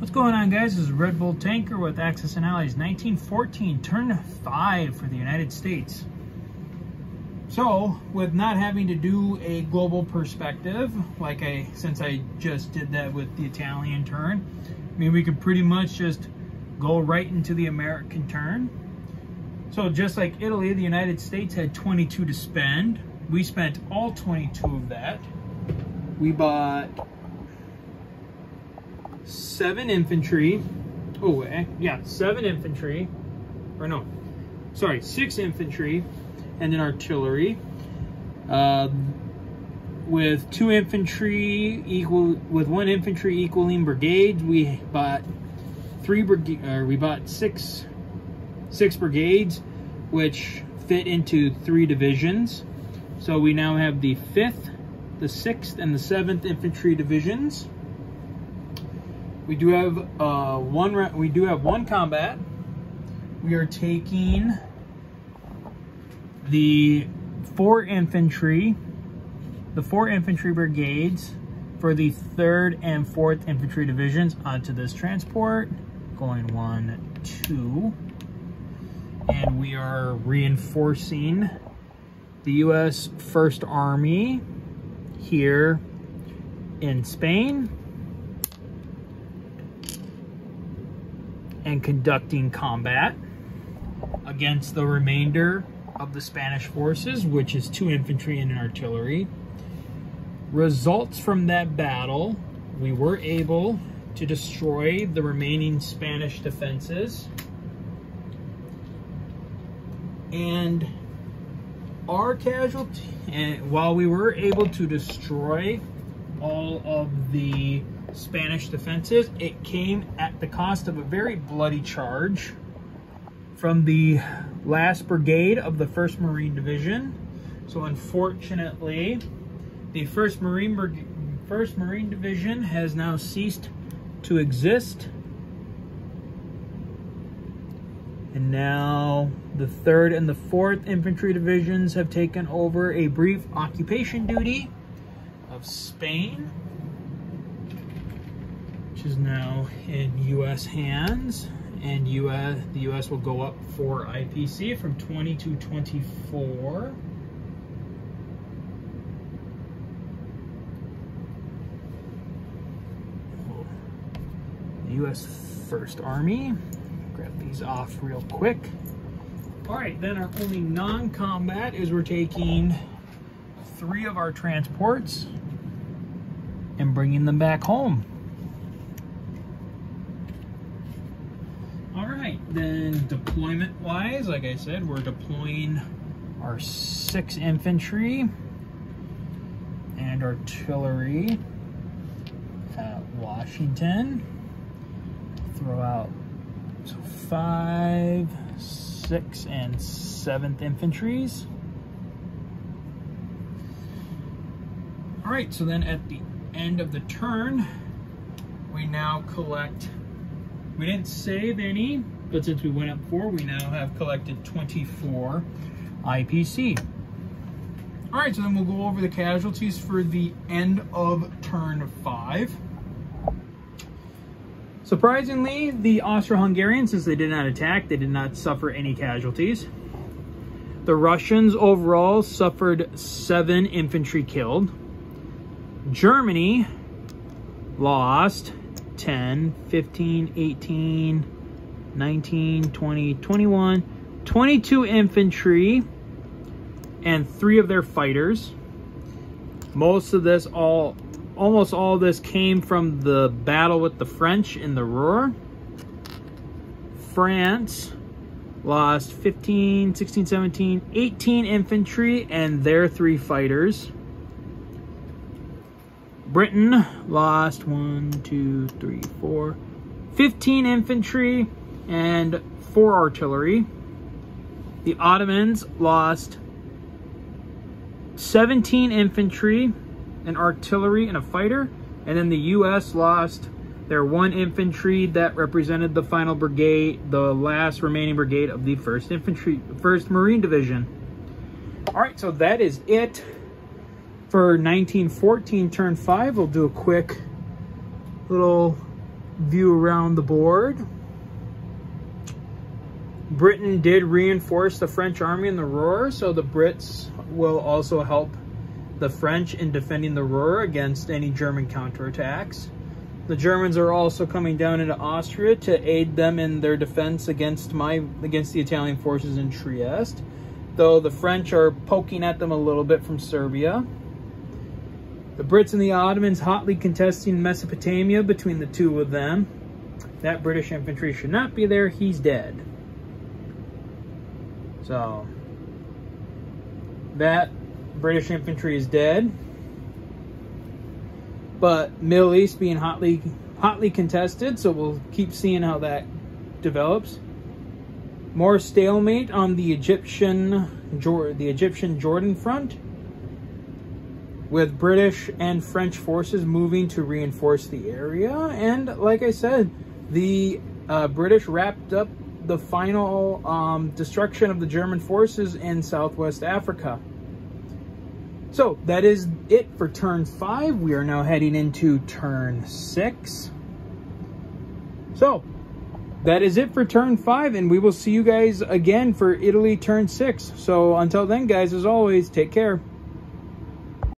What's going on guys? This is Red Bull Tanker with Axis and Allies 1914, turn 5 for the United States. So, with not having to do a global perspective, like I, since I just did that with the Italian turn, I mean we could pretty much just go right into the American turn. So just like Italy, the United States had 22 to spend. We spent all 22 of that. We bought seven infantry. Oh, eh, yeah, seven infantry. Or no, sorry, six infantry and an artillery. Uh, with two infantry equal with one infantry equaling brigades, we bought three brigade. Uh, we bought six six brigades, which fit into three divisions. So we now have the fifth, the sixth, and the seventh infantry divisions. We do have uh, one. We do have one combat. We are taking the four infantry, the four infantry brigades for the third and fourth infantry divisions onto this transport. Going one, two, and we are reinforcing the U.S. First Army here in Spain and conducting combat against the remainder of the Spanish forces, which is two infantry and an artillery. Results from that battle, we were able to destroy the remaining Spanish defenses. And our casualty, and while we were able to destroy all of the Spanish defenses. It came at the cost of a very bloody charge from the last brigade of the 1st Marine Division. So unfortunately, the 1st Marine, 1st Marine Division has now ceased to exist. And now the 3rd and the 4th Infantry Divisions have taken over a brief occupation duty of Spain which is now in U.S. hands. And US, the U.S. will go up for IPC from 20 to 24. The U.S. First Army. Grab these off real quick. All right, then our only non-combat is we're taking three of our transports and bringing them back home. Then deployment wise, like I said, we're deploying our six infantry and artillery at Washington. Throw out so five, six, and seventh infantries. All right, so then at the end of the turn, we now collect, we didn't save any, but since we went up four, we now have collected 24 IPC. All right, so then we'll go over the casualties for the end of turn five. Surprisingly, the Austro-Hungarians, since they did not attack, they did not suffer any casualties. The Russians overall suffered seven infantry killed. Germany lost 10, 15, 18, 19, 20, 21, 22 infantry, and three of their fighters. Most of this, all, almost all this came from the battle with the French in the Ruhr. France lost 15, 16, 17, 18 infantry and their three fighters. Britain lost one, two, three, four, 15 infantry and four artillery. The Ottomans lost 17 infantry, an artillery, and a fighter. And then the U.S. lost their one infantry that represented the final brigade, the last remaining brigade of the 1st Infantry, 1st Marine Division. All right, so that is it for 1914 turn 5. We'll do a quick little view around the board. Britain did reinforce the French army in the Ruhr, so the Brits will also help the French in defending the Ruhr against any German counterattacks. The Germans are also coming down into Austria to aid them in their defense against my against the Italian forces in Trieste, though the French are poking at them a little bit from Serbia. The Brits and the Ottomans hotly contesting Mesopotamia between the two of them. That British infantry should not be there. He's dead. So, that British infantry is dead. But Middle East being hotly hotly contested, so we'll keep seeing how that develops. More stalemate on the Egyptian the Egyptian Jordan front with British and French forces moving to reinforce the area. And like I said, the uh, British wrapped up the final um, destruction of the German forces in Southwest Africa. So that is it for turn five. We are now heading into turn six. So that is it for turn five, and we will see you guys again for Italy turn six. So until then, guys, as always, take care.